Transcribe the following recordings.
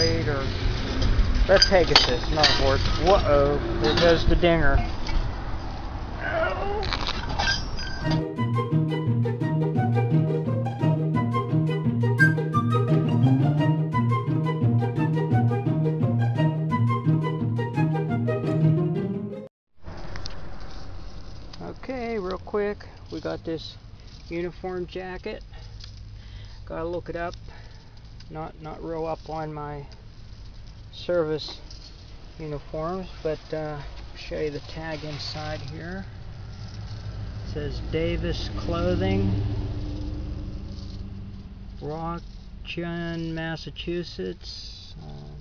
plate or that's Pegasus, not horse. Whoa, there goes the dinger. Okay, real quick, we got this uniform jacket. Gotta look it up. Not not real up on my service uniforms, but uh, show you the tag inside here. It says Davis Clothing, Brockton, Massachusetts, uh,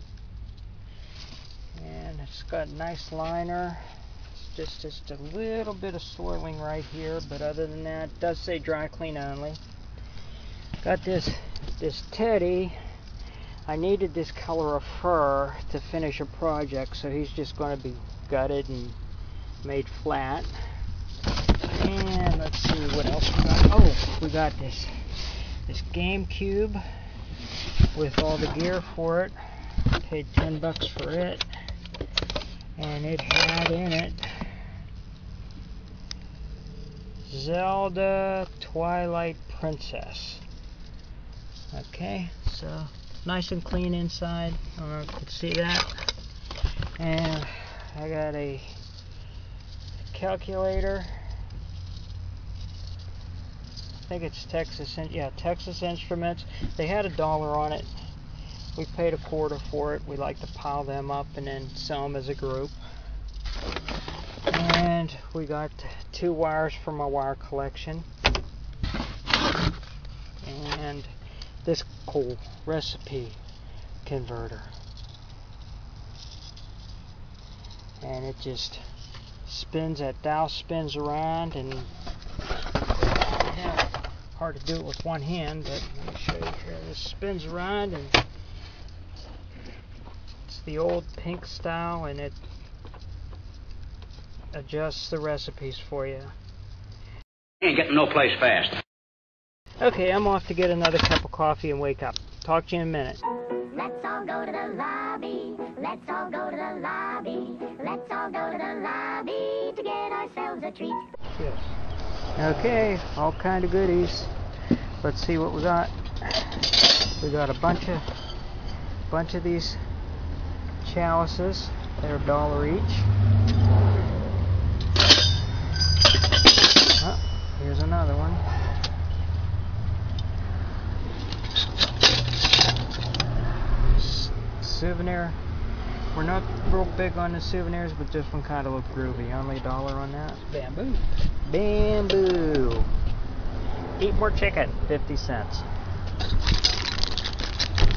and it's got a nice liner. It's just just a little bit of soiling right here, but other than that, it does say dry clean only. Got this this teddy I needed this color of fur to finish a project, so he's just going to be gutted and made flat. And let's see what else we got. Oh, we got this this GameCube with all the gear for it. Paid 10 bucks for it. And it had in it Zelda Twilight Princess. Okay, so nice and clean inside. I don't know if you can see that. And I got a calculator. I think it's Texas, yeah, Texas Instruments. They had a dollar on it. We paid a quarter for it. We like to pile them up and then sell them as a group. And we got two wires from my wire collection. And this cool recipe converter. And it just spins, that dial spins around and hard to do it with one hand, but let me show you here. This spins around and it's the old pink style and it adjusts the recipes for you. Ain't getting no place fast. Okay, I'm off to get another cup of coffee and wake up. Talk to you in a minute. Let's all go to the lobby. Let's all go to the lobby. Let's all go to the lobby to get ourselves a treat. Yes. Okay, all kind of goodies. Let's see what we got. We got a bunch of bunch of these chalices. They're a dollar each. Oh, here's another one. S- souvenir. We're not real big on the souvenirs, but this one kind of looked groovy. Only a dollar on that. Bamboo. Bamboo. Eat more chicken. 50 cents.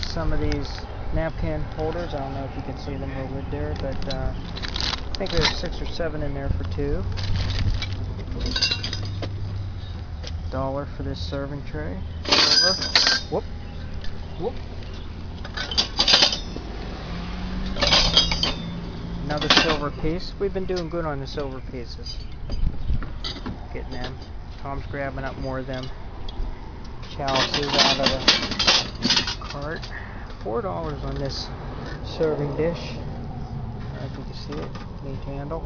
Some of these napkin holders, I don't know if you can see them over there, but uh, I think there's six or seven in there for two. Dollar for this serving tray. Whoop. Whoop. Another silver piece. We've been doing good on the silver pieces. Getting them. Tom's grabbing up more of them chalices out of the cart. Four dollars on this serving dish. I if you can see it. Neat handle.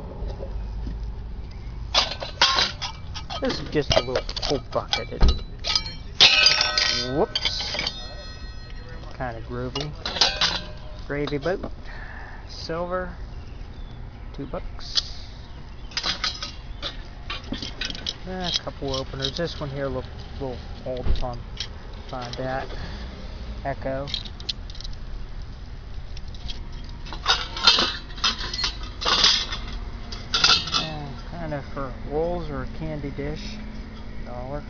This is just a little full bucket. It, whoops. Kind of groovy. Gravy boat. Silver. Two bucks. Eh, a couple openers. This one here look little old on find that. Ekco. kind of for rolls or a candy dish. Dollar.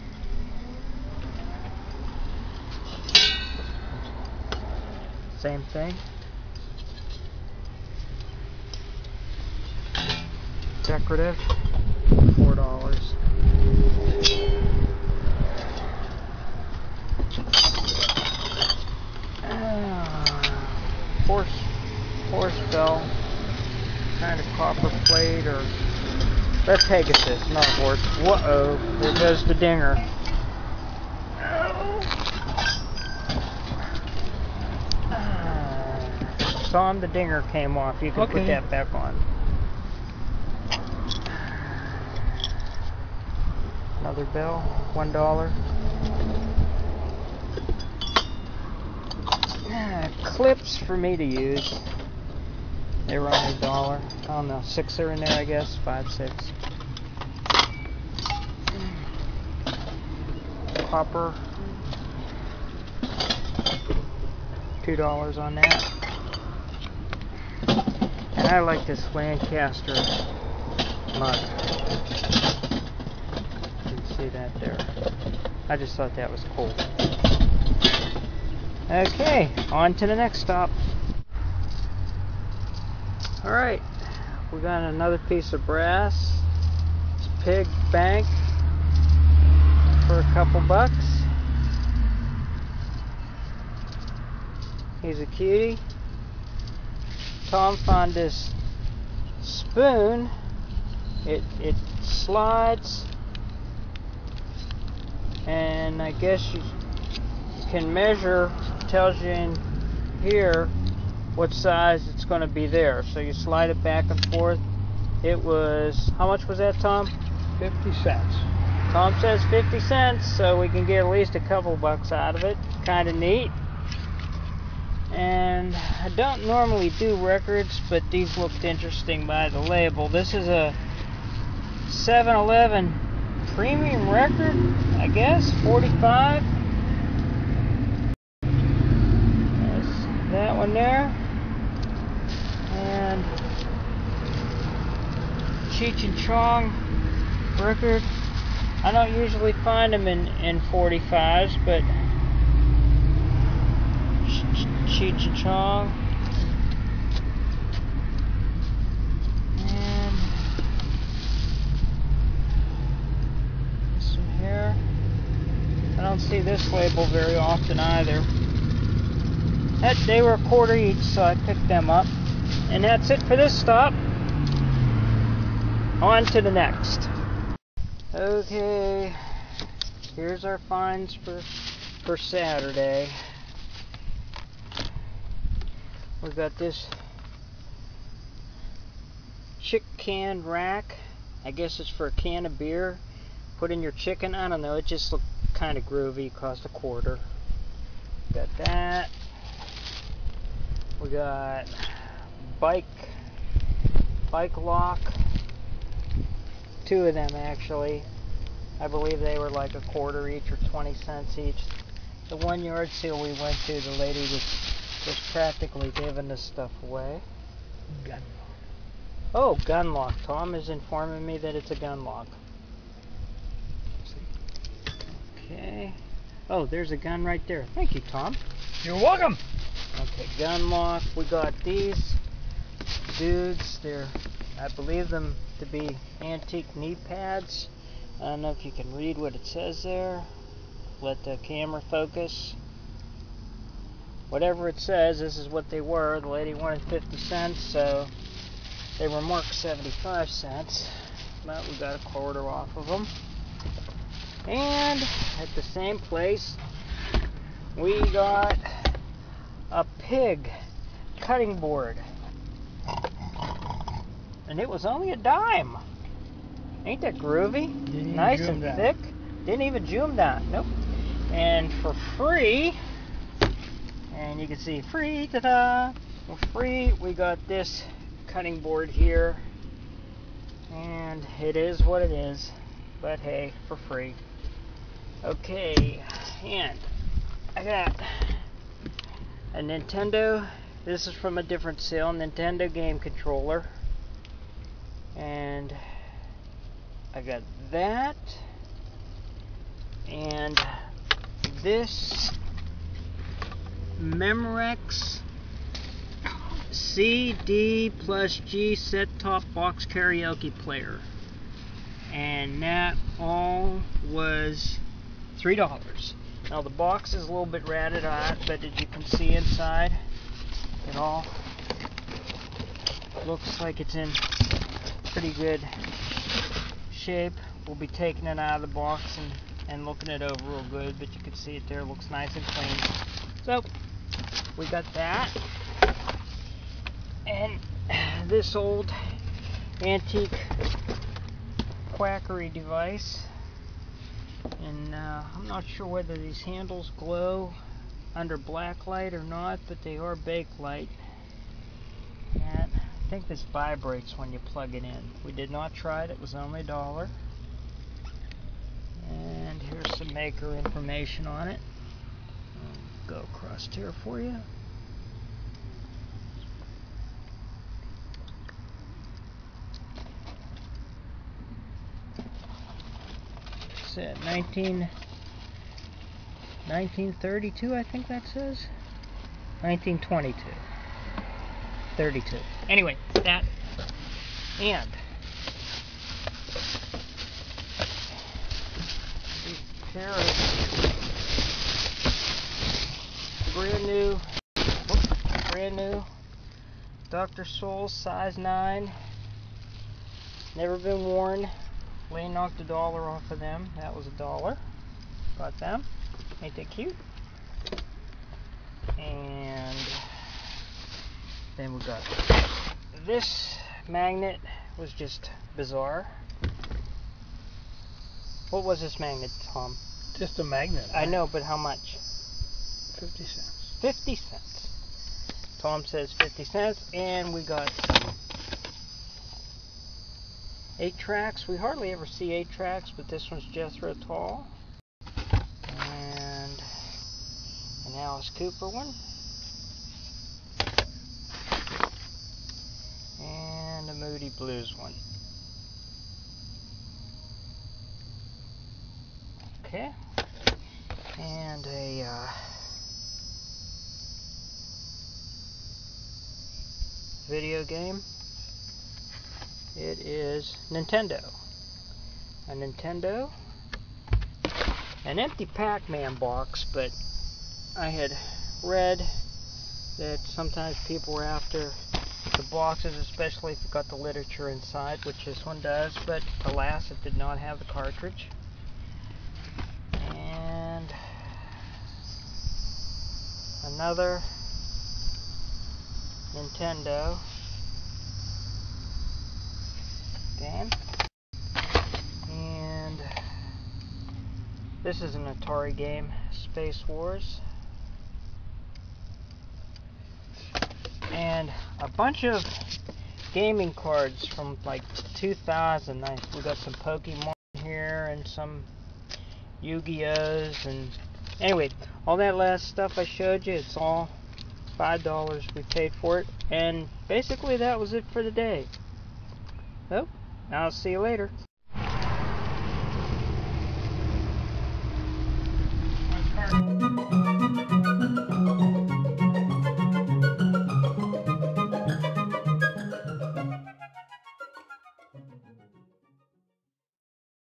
Same thing. Decorative. Four dollars. Ah, horse horse bell. Kind of copper plate or that's Pegasus, not horse. Whoa, there goes the dinger. Ah. Tom, the dinger came off. You can Okay. put that back on. Another bell, one dollar. Ah, Clips for me to use. They were only a dollar. I don't know, six are in there, I guess. Five, six. Copper. Two dollars on that. And I like this Lancaster mug. See that there. I just thought that was cool. Okay, on to the next stop. Alright, we got another piece of brass. It's Pig Bank for a couple bucks. He's a cutie. Tom found this spoon. It it slides, and I guess you can measure. Tells you in here what size it's going to be there. So you slide it back and forth. It was how much was that, Tom? 50 cents. Tom says 50 cents, so we can get at least a couple bucks out of it. Kind of neat. And I don't normally do records, but these looked interesting by the label. This is a 7 Eleven premium record, I guess, 45. There's that one there. And Cheech and Chong record. I don't usually find them in, in 45s, but Ch- Ch- Cheech and Chong. And some here. I don't see this label very often either. That, they were a quarter each, so I picked them up. And that's it for this stop. On to the next. Okay, here's our finds for for Saturday. We've got this chick can rack. I guess it's for a can of beer. Put in your chicken. I don't know. It just looked kind of groovy. Cost a quarter. Got that. We got bike bike lock two of them actually. I believe they were like a quarter each or 20 cents each. The one yard sale we went to, the lady was was practically giving this stuff away. Gun. Oh, gun lock. Tom is informing me that it's a gun lock. Okay. Oh, there's a gun right there. Thank you, Tom. You're welcome. Okay, gun lock. We got these dudes. They're, I believe them to be antique knee pads. I don't know if you can read what it says there. Let the camera focus. Whatever it says, this is what they were. The lady wanted 50 cents, so they were marked 75 cents. But we got a quarter off of them. And at the same place, we got a pig cutting board. And it was only a dime. Ain't that groovy? Didn't nice and down. thick. Didn't even zoom that. Nope. And for free, and you can see free, ta-da! For free, we got this cutting board here. And it is what it is. But hey, for free. Okay, and I got a Nintendo. This is from a different sale, Nintendo game controller. And I got that. And this Memorex CD plus G set top box karaoke player. And that all was three dollars. Now the box is a little bit ratted out, but as you can see inside, it all looks like it's in pretty good shape. We'll be taking it out of the box and, and looking it over real good, but you can see it there looks nice and clean. So we got that. And this old antique quackery device. And uh, I'm not sure whether these handles glow under black light or not, but they are bakelite. And I think this vibrates when you plug it in. We did not try it, it was only a dollar. And here's some maker information on it. I'll go across here for you. What's that? 19, 1932, I think that says. 1922. 32. Anyway, that and pair of brand new, whoops, brand new Dr. Scholl's size 9. Never been worn. Lane knocked a dollar off of them. That was a dollar. Got them. Ain't they cute? And then we got this magnet was just bizarre. What was this magnet, Tom? Just a magnet. I know, but how much? 50 cents. 50 cents. Tom says 50 cents, and we got 8 tracks. We hardly ever see 8 tracks, but this one's Jethro Tull. And an Alice Cooper one. And a Moody Blues one. Okay. And a uh, video game. It is Nintendo. A Nintendo. An empty Pac-Man box, but I had read that sometimes people were after the boxes, especially if it got the literature inside, which this one does, but alas, it did not have the cartridge. And another Nintendo game. And this is an Atari game, Space Wars. And a bunch of gaming cards from like 2000. I, we got some Pokemon here and some Yu-Gi-Ohs and anyway, all that last stuff I showed you, it's all five dollars we paid for it, and basically that was it for the day. So, I'll see you later.